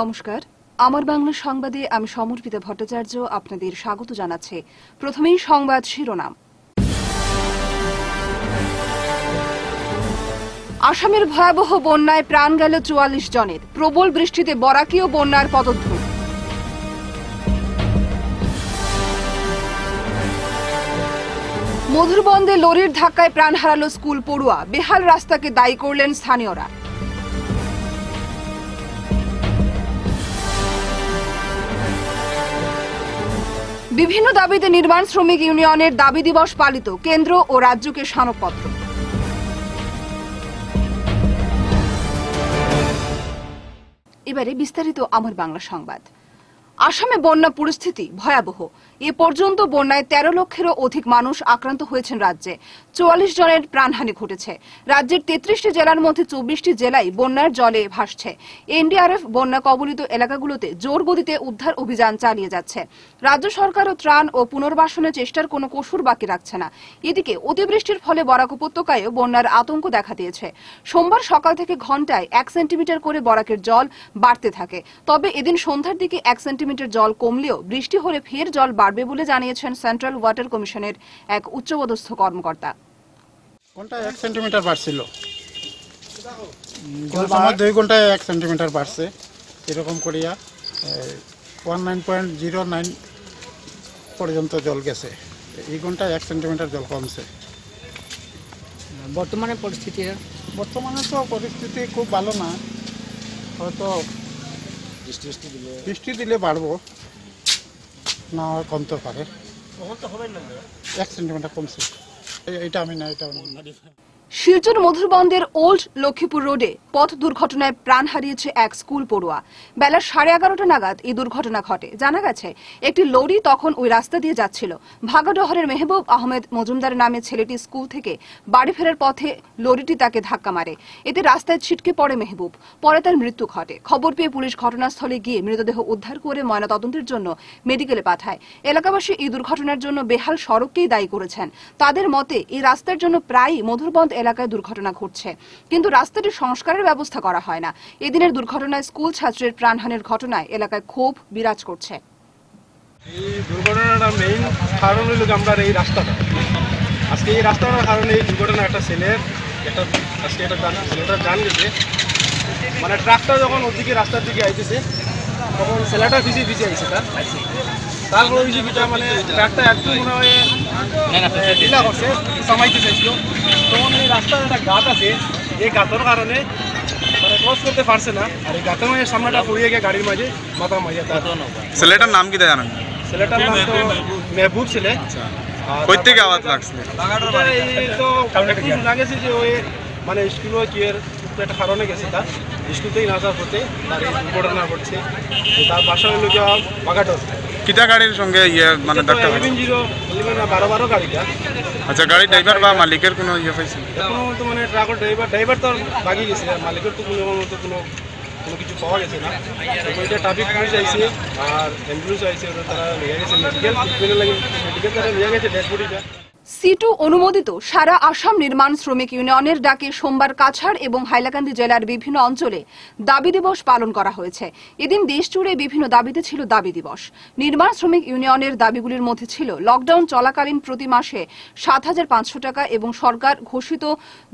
নমস্কার। আমার বাংলা সংবাদে আমি সমর্পিতা ভট্টাচার্য আপনাদের স্বাগত জানাচ্ছে। প্রথমেই সংবাদ শিরোনাম। আসামের ভয়াবহ বন্যায় প্রাণ গেল চুয়াল্লিশ জনের। প্রবল বৃষ্টিতে বরাকীয় বন্যার পদধ্বনি। মধুরবন্দে লরির ধাক্কায় প্রাণ হারালো স্কুল পড়ুয়া। বেহাল রাস্তাকে দায়ী করলেন স্থানীয়রা। বিভিন্ন দাবিতে নির্মাণ শ্রমিক ইউনিয়নের দাবি দিবস পালিত। কেন্দ্র ও রাজ্যকে স্মারকপত্র। এবারে বিস্তারিত আমার বাংলা সংবাদ। আসামে বন্যা পরিস্থিতি ভয়াবহ। এ পর্যন্ত বন্যায় তেরো লক্ষেরও অধিক মানুষ আক্রান্ত হয়েছেন রাজ্যে। চুয়াল্লিশ জনের প্রাণহানি ঘটেছে। রাজ্যের তেত্রিশটি জেলার মধ্যে চব্বিশটি জেলায় বন্যার জলে ভাসছে। এনডিআরএফ বন্যা কবলিত এলাকাগুলোতে জোর গতিতে উদ্ধার অভিযান চালিয়ে যাচ্ছে। রাজ্য সরকারও ত্রাণ ও পুনর্বাসনের চেষ্টার কোনো কসুর বাকি রাখছে না। এদিকে অতিবৃষ্টির ফলে বরাক উপত্যকায়ও বন্যার আতঙ্ক দেখা দিয়েছে। সোমবার সকাল থেকে ঘন্টায় এক সেন্টিমিটার করে বরাকের জল বাড়তে থাকে। তবে এদিন সন্ধ্যার দিকে এক সেন্টিমিটার জল কমলেও বৃষ্টি হলে ফের জল বাড়বে বলে জানিয়েছেন সেন্ট্রাল ওয়াটার কমিশনের এক উচ্চপদস্থ কর্মকর্তা। ঘন্টায় এক সেন্টিমিটার বাড়ছিল। কোন দুই ঘন্টায় এক সেন্টিমিটার বাড়ছে এরকম করিয়া one nine point zero nine পর্যন্ত জল গেছে। এই ঘন্টায় এক সেন্টিমিটার জল কমছে। বর্তমানে পরিস্থিতি? বর্তমানে তো পরিস্থিতি খুব ভালো না। হয়তো বৃষ্টি দিলে বাড়বো। না কমতে পারে এক সেন্টিমিটার কমছে। এটা আমি না এটা। শিলচর মধুরবন্দের ওল্ড লক্ষ্মীপুর রোডে পথ দুর্ঘটনায় প্রাণ হারিয়েছে এক স্কুল পড়ুয়া। বেলা সাড়ে এগারোটা নাগাদ এই দুর্ঘটনা ঘটে। জানা গেছে, একটি লরি তখন ওই রাস্তা দিয়ে যাচ্ছিল। ভাগাডহরের মেহবুব আহমেদ মজুমদার নামে ছেলেটি স্কুল থেকে বাড়ি ফেরার পথে লরিটি তাকে ধাক্কা মারে। এতে রাস্তায় ছিটকে পড়ে মেহবুব। পরে তার মৃত্যু ঘটে। খবর পেয়ে পুলিশ ঘটনাস্থলে গিয়ে মৃতদেহ উদ্ধার করে ময়নাতদন্তের জন্য মেডিকেলে পাঠায়। এলাকাবাসী এই দুর্ঘটনার জন্য বেহাল সড়ককেই দায়ী করেছেন। তাদের মতে, এই রাস্তার জন্য প্রায়ই মধুরবন্দ এলাকায় দুর্ঘটনা ঘটছে। কিন্তু রাস্তাটি সংস্কারের ব্যবস্থা করা হয় না। এদিনের দুর্ঘটনায় স্কুল ছাত্রের প্রাণহানির ঘটনায় এলাকায় ক্ষোভ বিরাজ করছে। এই দুর্ঘটনাটা মেইন কারণ হইল আমরা এই রাস্তাটা। আজকে এই রাস্তাটার কারণে এই দুর্ঘটনা একটা ছেলের, একটা, আজকে একটা ছেলেটার জান গেছে। মানে ট্রাকটা যখন ওদিকে রাস্তার দিকে আইতেছে, তখন ছেলেটা ভিজে ভিজে আইছে তার। তারপরে ওই যে মানে ট্রাকটা একটু মনে হয় ঢিলা করছে সামাইতে চাইছিল তখন এই রাস্তার একটা গাত আছে এই গাতের কারণে মানে ক্রস করতে পারছে না। আর এই গাতের মাঝে সামনেটা পড়িয়ে গিয়ে গাড়ির মাঝে মাথা মাঝে ছেলেটার নাম কি জানেন? ছেলেটার নাম তো মেহবুব। ছেলে। আর কই থেকে আওয়াজ লাগছে? এই তো যে ওই মানে স্কুলে কি এর একটা কারণে গেছে তার। স্কুলতেই না যাওয়ার পথে তার এই দুর্ঘটনা ঘটছে। তার বাসা হলো গিয়ে বাগাটর কিটা গাড়ির সঙ্গে ইয়ে মানে ধাক্কা আচ্ছা গাড়ি ড্রাইভার বা মালিকের কোনো ইয়ে পাইছে তো মানে ট্রাকের ড্রাইভার ড্রাইভার তো বাগি গেছে মালিকের তো কোনো মতো কোনো কোনো কিছু পাওয়া গেছে না। ট্রাফিক পুলিশ আইছে আর অ্যাম্বুলেন্স আইছে ওরা তারা নিয়ে গেছে মেডিকেল ট্রিটমেন্টের লাগে মেডিকেল তারা নিয়ে গেছে ডেড বডিটা সিটু অনুমোদিত সারা আসাম নির্মাণ শ্রমিক ইউনিয়নের ডাকে সোমবার কাছাড় এবং হাইলাকান্দি জেলার বিভিন্ন অঞ্চলে দাবি দিবস পালন করা হয়েছে। এদিন দেশ জুড়ে বিভিন্ন দাবিতে ছিল দাবি দিবস। নির্মাণ শ্রমিক ইউনিয়নের দাবিগুলির মধ্যে ছিল লকডাউন চলাকালীন প্রতি মাসে সাত হাজার পাঁচশো টাকা এবং সরকার ঘোষিত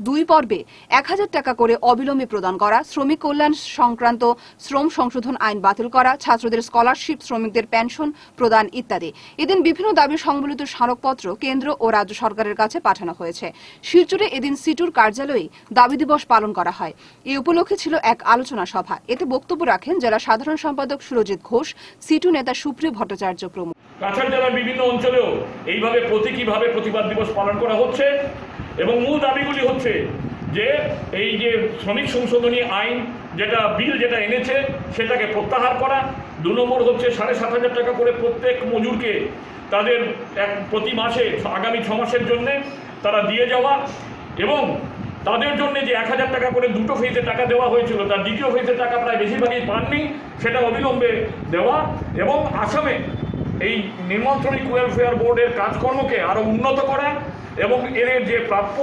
দুই পর্বে এক হাজার টাকা করে অবিলম্বে প্রদান করা, শ্রমিক কল্যাণ সংক্রান্ত শ্রম সংশোধন আইন বাতিল করা, ছাত্রদের স্কলারশিপ, শ্রমিকদের পেনশন প্রদান ইত্যাদি। এদিন বিভিন্ন দাবি সংবলিত স্মারকপত্র কেন্দ্র ও রাজ্য সরকারের কাছে পাঠানো হয়েছে। শিলচরে এদিন সিটুর কার্যালয়ে দাবি দিবস পালন করা হয়। এই উপলক্ষে ছিল এক আলোচনা সভা। এতে বক্তব্য রাখেন জেলা সাধারণ সম্পাদক সুরজিৎ ঘোষ, সিটু নেতা সুপ্রিয় ভট্টাচার্য প্রমুখ। কাছাড় জেলার বিভিন্ন অঞ্চলেও এইভাবে প্রতীকীভাবে প্রতিবাদ দিবস পালন করা হচ্ছে এবং মূল দাবিগুলি হচ্ছে যে এই যে শ্রমিক সংশোধনী আইন যেটা বিল যেটা এনেছে সেটাকে প্রত্যাহার করা। দু নম্বর হচ্ছে সাড়ে সাত হাজার টাকা করে প্রত্যেক মজুরকে তাদের এক প্রতি মাসে, আগামী ছ মাসের জন্যে তারা দিয়ে যাওয়া এবং তাদের জন্য যে এক হাজার টাকা করে দুটো ফেজে টাকা দেওয়া হয়েছিল, তার দ্বিতীয় ফেজের টাকা প্রায় বেশিরভাগই পাননি, সেটা অবিলম্বে দেওয়া এবং আসামে এই নির্মাণ শ্রমিক ওয়েলফেয়ার বোর্ডের কাজকর্মকে আরও উন্নত করা এবং এদের যে প্রাপ্য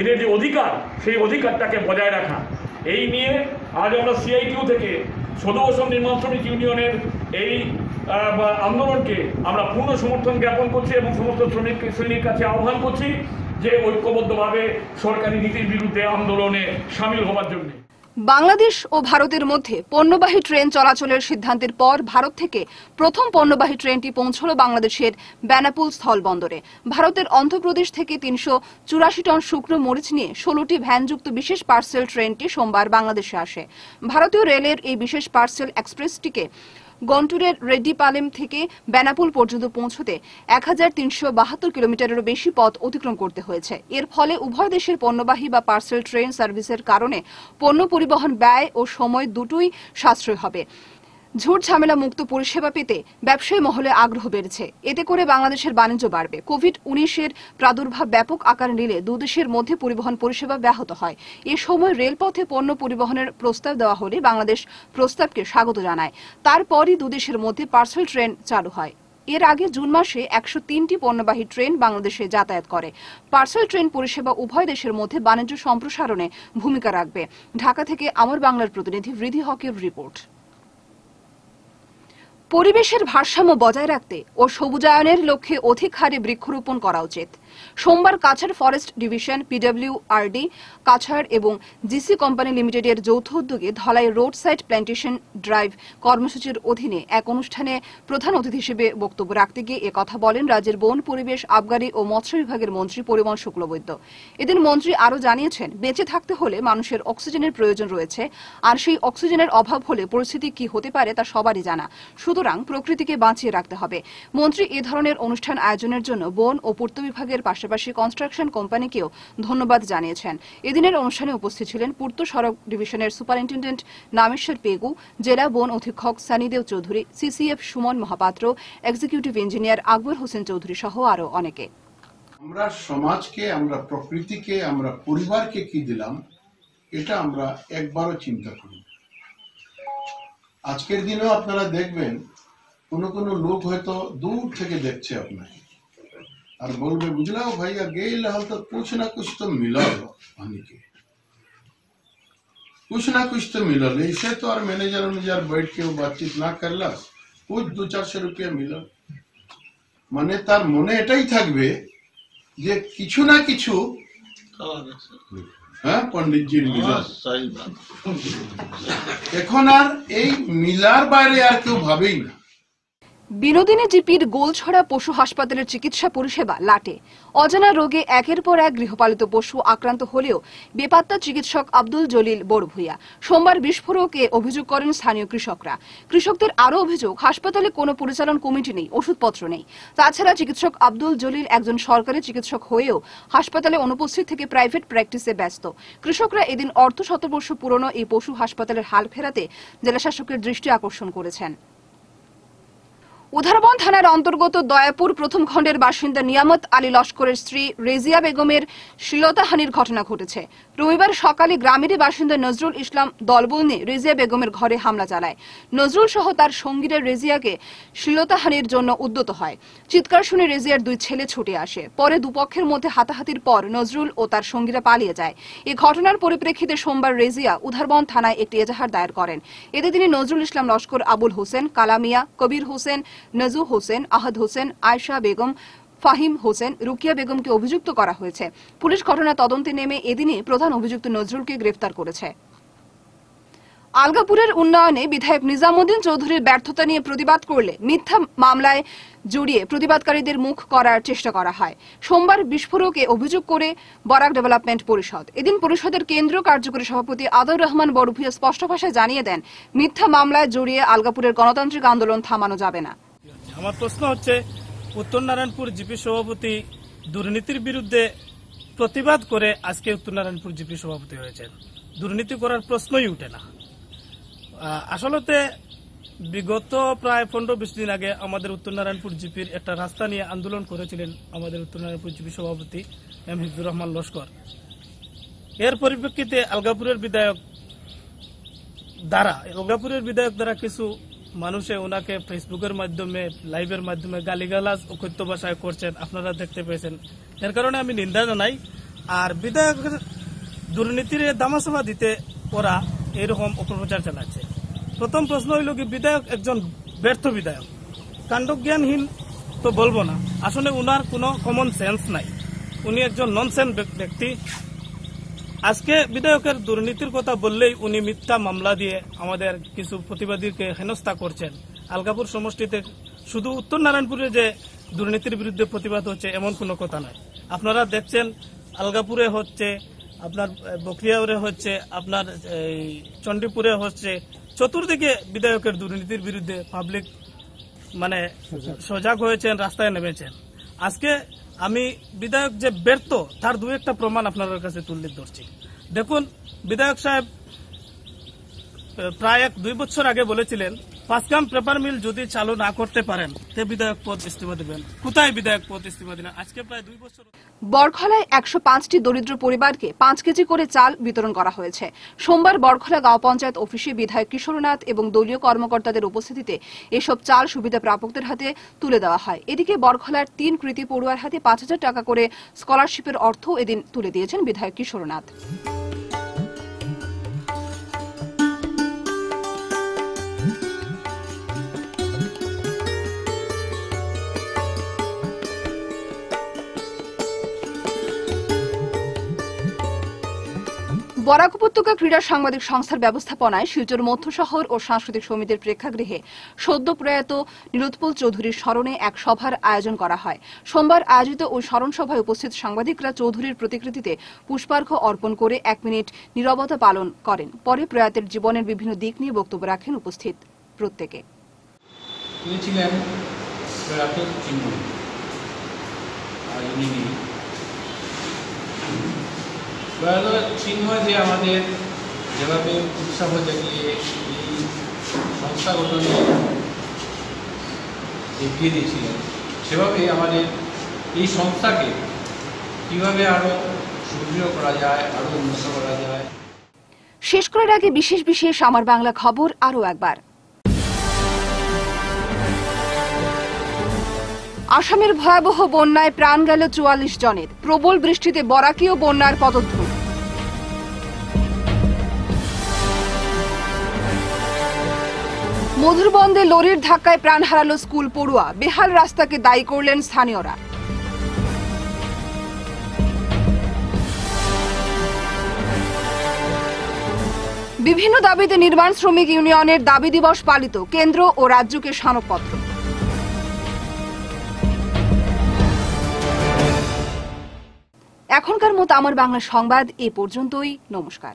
এদের যে অধিকার, সেই অধিকারটাকে বজায় রাখা। এই নিয়ে আজ আমরা সিআইটিউ থেকে সদৌ নির্মাণ ইউনিয়নের এই আন্দোলনকে আমরা পূর্ণ সমর্থন জ্ঞাপন করছি এবং সমস্ত শ্রমিক, শ্রেণির কাছে আহ্বান করছি যে ঐক্যবদ্ধভাবে সরকারি নীতির বিরুদ্ধে আন্দোলনে সামিল হওয়ার জন্য। বাংলাদেশ ও ভারতের মধ্যে পণ্যবাহী ট্রেন চলাচলের সিদ্ধান্তের পর ভারত থেকে প্রথম পণ্যবাহী ট্রেনটি পৌঁছল বাংলাদেশের বেনাপুল স্থলবন্দরে ভারতের অন্ধ্রপ্রদেশ থেকে তিনশো চুরাশি টন শুকনো মরিচ নিয়ে ষোলোটি ভ্যানযুক্ত বিশেষ পার্সেল ট্রেনটি সোমবার বাংলাদেশে আসে। ভারতীয় রেলের এই বিশেষ পার্সেল এক্সপ্রেসটিকে গন্টুরের রেড্ডিপালেম থেকে বেনাপুল পর্যন্ত পৌঁছতে এক হাজার তিনশো বাহাত্তর কিলোমিটারেরও বেশি পথ অতিক্রম করতে হয়েছে। এর ফলে উভয় দেশের পণ্যবাহী বা পার্সেল ট্রেন সার্ভিসের কারণে পণ্য পরিবহন ব্যয় ও সময় দুটোই সাশ্রয় হবে। ঝুট ঝামেলা মুক্ত পরিষেবা পেতে ব্যবসায়ী মহলে আগ্রহ বেড়েছে। এতে করে বাংলাদেশের বাণিজ্য বাড়বে। কোভিড উনিশের প্রাদুর্ভাব ব্যাপক আকার নিলে দুদেশের মধ্যে পরিবহন পরিষেবা ব্যাহত হয়। এ সময় রেলপথে পণ্য পরিবহনের প্রস্তাব দেওয়া হলে বাংলাদেশ প্রস্তাবকে স্বাগত জানায়। তারপরই দুদেশের মধ্যে পার্সেল ট্রেন চালু হয়। এর আগে জুন মাসে একশো তিনটি পণ্যবাহী ট্রেন বাংলাদেশে যাতায়াত করে। পার্সেল ট্রেন পরিষেবা উভয় দেশের মধ্যে বাণিজ্য সম্প্রসারণে ভূমিকা রাখবে। ঢাকা থেকে আমার বাংলার প্রতিনিধি বৃদ্ধি হকের রিপোর্ট। পরিবেশের ভারসাম্য বজায় রাখতে ও সবুজায়নের লক্ষ্যে অধিক হারে বৃক্ষরোপণ করা উচিত। সোমবার Cachar forest division, PWRD, Cachar এবং জিসি কোম্পানি লিমিটেডের যৌথ উদ্যোগে Dhalai road side plantation drive কর্মসূচির অধীনে এক অনুষ্ঠানে প্রধান অতিথি হিসেবে বক্তব্য রাখতে গিয়ে কথা বলেন রাজ্যের বন, পরিবেশ, আবগারি ও মৎস্য বিভাগের মন্ত্রী পরিমল শুক্লবৈদ্য। এদিন মন্ত্রী আরও জানিয়েছেন, বেঁচে থাকতে হলে মানুষের অক্সিজেনের প্রয়োজন রয়েছে, আর সেই অক্সিজেনের অভাব হলে পরিস্থিতি কি হতে পারে তা সবারই জানা। সুতরাং প্রকৃতিকে বাঁচিয়ে রাখতে হবে। মন্ত্রী এ ধরনের অনুষ্ঠান আয়োজনের জন্য বন ও পূর্ত বিভাগের পাশাপাশি কনস্ট্রাকশন কোম্পানিকেও ধন্যবাদ জানিয়েছেন। এদিনের অনুষ্ঠানে উপস্থিত ছিলেন পূর্ত সড়ক ডিভিশনের সুপারিনটেন্ডেন্ট নামেশ্বর পেগু, জেলা বন অধীক্ষক Sanidev Chowdhury CCF Suman Mohapatra executive engineer Akbar Hossain Chowdhury সহ আরও অনেকে। আমরা সমাজকে, আমরা প্রকৃতিকে, আমরা পরিবারকে কি দিলাম, এটা আমরা একবারও চিন্তা করি আজকের দিনেও আপনারা দেখবেন, কোনো কোনো লোক হয়তো দূর থেকে দেখছে আপনাকে। আর বলবে বুঝলাও ভাইয়া गेल हल तो कुछ ना कुछ तो मिलल पानी के कुछ ना कुछ तो मिलल ऐसे तो और मैनेजर मैनेजर बैठ के वो बातचीत ना करला कुछ दो চারশো রুপিয়া মিলল মানে তার মনে এটাই থাকবে যে কিছু না কিছু হ্যাঁ পণ্ডিতজির মিলন এখন আর এই মিলার বাইরে আর কেউ ভাবেই না বিনোদিনী জিপির গোলছড়া পশু হাসপাতালের চিকিৎসা পরিষেবা লাটে। অজানা রোগে একের পর এক গৃহপালিত পশু আক্রান্ত হলেও বেপাত্তা চিকিৎসক আব্দুল জলিল বড়ভূয়া সোমবার বিস্ফোরকে অভিযোগ করেন স্থানীয় কৃষকরা। কৃষকদের আরও অভিযোগ, হাসপাতালে কোনো পরিচালন কমিটি নেই, ওষুধপত্র নেই। তাছাড়া চিকিৎসক আব্দুল জলিল একজন সরকারি চিকিৎসক হয়েও হাসপাতালে অনুপস্থিত থেকে প্রাইভেট প্র্যাকটিসে ব্যস্ত। কৃষকরা এদিন অর্ধ শতবর্ষ পুরনো এই পশু হাসপাতালের হাল ফেরাতে জেলাশাসকের দৃষ্টি আকর্ষণ করেছেন। উধারবন থানার অন্তর্গত দয়াপুর প্রথম খণ্ডের বাসিন্দা নিয়ামত আলী লস্করের স্ত্রী রেজিয়া বেগমের শ্লীলতাহানির ঘটনা ঘটেছে। রবিবার সকালে গ্রামেরই বাসিন্দা নজরুল ইসলাম দলবল নিয়ে রেজিয়া বেগমের ঘরে হামলা চালায়। নজরুল সহ তার সঙ্গীরা রেজিয়াকে শ্লীলতাহানির জন্য উদ্যত হয়। চিৎকার শুনে রেজিয়ার দুই ছেলে ছুটে আসে। পরে দুপক্ষের মধ্যে হাতাহাতির পর নজরুল ও তার সঙ্গীরা পালিয়ে যায়। এই ঘটনার পরিপ্রেক্ষিতে সোমবার রেজিয়া উধারবন থানায় একটি এজাহার দায়ের করেন। এতে তিনি নজরুল ইসলাম লস্কর আবুল হোসেন, কালামিয়া, কবির হোসেন নজু হোসেন, আহাদ হোসেন, আয়শা বেগম ফাহিম হোসেন, রুকিয়া বেগমকে অভিযুক্ত করা হয়েছে। পুলিশ ঘটনা তদন্তে নেমে এদিনই প্রধান অভিযুক্ত নজরুলকে গ্রেফতার করেছে। আলগাপুরের উন্নয়নে বিধায়ক নিজামুদ্দিন চৌধুরীর ব্যর্থতা নিয়ে প্রতিবাদ করলে মিথ্যা মামলায় জড়িয়ে প্রতিবাদকারীদের মুখ করার চেষ্টা করা হয়। সোমবার বিস্ফোরকে অভিযোগ করে বরাক ডেভেলপমেন্ট পরিষদ। এদিন পরিষদের কেন্দ্রীয় কার্যকরী সভাপতি আদর রহমান বড়ভুইয়া স্পষ্ট ভাষায় জানিয়ে দেন, মিথ্যা মামলায় জড়িয়ে আলগাপুরের গণতান্ত্রিক আন্দোলন থামানো যাবে না। আমার প্রশ্ন হচ্ছে উত্তর নারায়ণপুর জিপি সভাপতি দুর্নীতির বিরুদ্ধে প্রতিবাদ করে আজকে উত্তর নারায়ণপুর জিপি সভাপতি হয়েছেন। দুর্নীতি করার প্রশ্নই উঠে না। আসলতে বিগত প্রায় পনেরো বিশ দিন আগে আমাদের উত্তর নারায়ণপুর জিপির একটা রাস্তা নিয়ে আন্দোলন করেছিলেন আমাদের উত্তর নারায়ণপুর জিপি সভাপতি এম হিফজুর রহমান লস্কর। এর পরিপ্রেক্ষিতে আলগাপুরের বিধায়ক দ্বারা, আলগাপুরের বিধায়ক দ্বারা কিছু মানুষে ওনাকে ফেসবুকের মাধ্যমে লাইভের মাধ্যমে গালিগালাজ অকথ্য ভাষায় করছেন, আপনারা দেখতে পেয়েছেন। এর কারণে আমি নিন্দা জানাই। আর বিধায়ক দুর্নীতির দামাসভা দিতে ওরা এরকম অপপ্রচার চালাচ্ছে। প্রথম প্রশ্ন হইল কি, বিধায়ক একজন ব্যর্থ বিধায়ক। কাণ্ডজ্ঞানহীন তো বলব না। আসলে উনার কোনো কমন সেন্স নাই। উনি একজন নন ননসেন্স ব্যক্তি। আজকে বিধায়কের দুর্নীতির কথা বললেই উনি মিথ্যা মামলা দিয়ে আমাদের কিছু প্রতিবাদীকে হেনস্থা করছেন। আলগাপুর সমষ্টিতে শুধু উত্তর নারায়ণপুরে যে দুর্নীতির বিরুদ্ধে প্রতিবাদ হচ্ছে এমন কোনো কথা নয়। আপনারা দেখছেন আলগাপুরে হচ্ছে, আপনার বকরিয়াউরে হচ্ছে, আপনার, এই, চণ্ডীপুরে হচ্ছে, চতুর্দিকে বিধায়কের দুর্নীতির বিরুদ্ধে পাবলিক মানে সজাগ হয়েছেন, রাস্তায় নেমেছেন। আজকে আমি বিধায়ক যে ব্যর্থ, তার দু একটা প্রমাণ আপনাদের কাছে তুলে ধরছি। দেখুন, বিধায়ক সাহেব প্রায় এক দুই বছর আগে বলেছিলেন পাঁচগ্রাম পেপার মিল যদি চালু না করতে পারেন, তে বিধায়ক পদ ইস্তিফা দেবেন। কোথায় বিধায়ক পদ ইস্তিফা দিলেন? আজকে প্রায় দুই বছর বরখলায় একশো পাঁচটি দরিদ্র পরিবারকে পাঁচ কেজি করে চাল বিতরণ করা হয়েছে। সোমবার বরখলা গাঁও পঞ্চায়েত অফিসে বিধায়ক কিশোরনাথ এবং দলীয় কর্মকর্তাদের উপস্থিতিতে এসব চাল সুবিধা প্রাপকদের হাতে তুলে দেওয়া হয়। এদিকে বরখলার তিন কৃতি পড়ুয়ার হাতে পাঁচ হাজার টাকা করে স্কলারশিপের অর্থ এদিন তুলে দিয়েছেন বিধায়ক কিশোরনাথ। বরাক উপত্যকা ক্রীড়া সাংবাদিক সংস্থার ব্যবস্থাপনায় শিলচর মধ্য শহর ও সাংস্কৃতিক সমিতির প্রেক্ষাগৃহে সদ্য প্রয়াত নীলোৎপল চৌধুরীর স্মরণে এক সভার আয়োজন করা হয়। সোমবার আয়োজিত ওই স্মরণ সভায় উপস্থিত সাংবাদিকরা চৌধুরীর প্রতিকৃতিতে পুষ্পার্ঘ অর্পণ করে এক মিনিট নীরবতা পালন করেন। পরে প্রয়াতের জীবনের বিভিন্ন দিক নিয়ে বক্তব্য রাখেন উপস্থিত প্রত্যেকে। তিনি ছিলেন প্রয়াত ইনি চিন্ময় যে আমাদের যেভাবে উৎসাহ জাগিয়ে এই এগিয়ে দিয়েছিলেন সেভাবে আমাদের এই সংস্থাকে কীভাবে আরও সুদৃঢ় করা যায় আরও উন্নত করা যায়। শেষ করার আগে বিশেষ বিশেষ আমার বাংলা খবর আরও একবার। আসামের ভয়াবহ বন্যায় প্রাণ গেল চুয়াল্লিশ জনের। প্রবল বৃষ্টিতে বরাকীয় বন্যার পদধ্বনি। মধুরবন্দে লরির ধাক্কায় প্রাণ হারালো স্কুল পড়ুয়া। বেহাল রাস্তাকে দায়ী করলেন স্থানীয়রা। বিভিন্ন দাবিতে নির্মাণ শ্রমিক ইউনিয়নের দাবি দিবস পালিত কেন্দ্র ও রাজ্যকে স্মারকপত্র। এখনকার মতো আমার বাংলা সংবাদ, এ পর্যন্তই। নমস্কার।